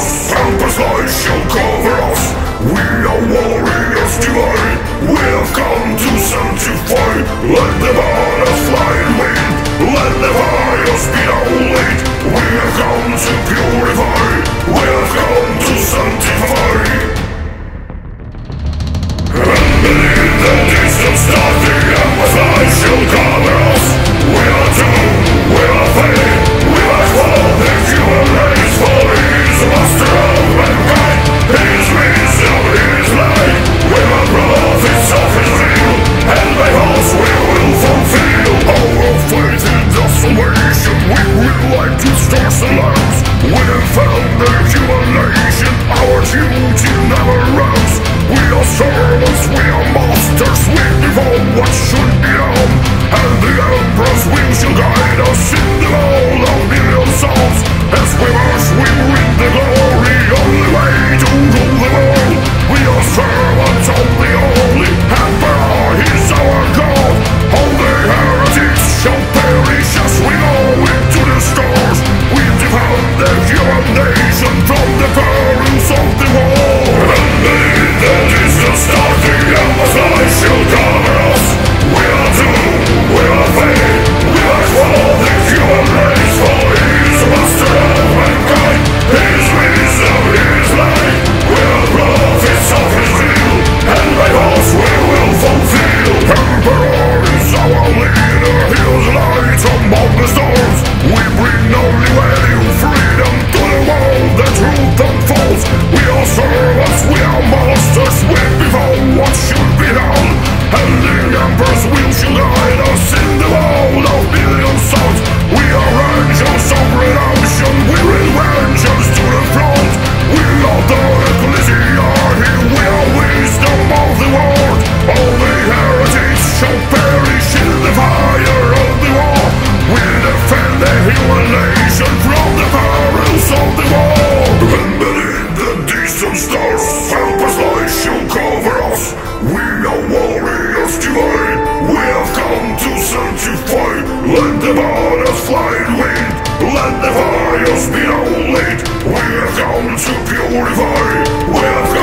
Yes! never ends We are servants, we are masters We devote what should be done. And the on a flying wind Let the fires be our lead We're going to purify. We're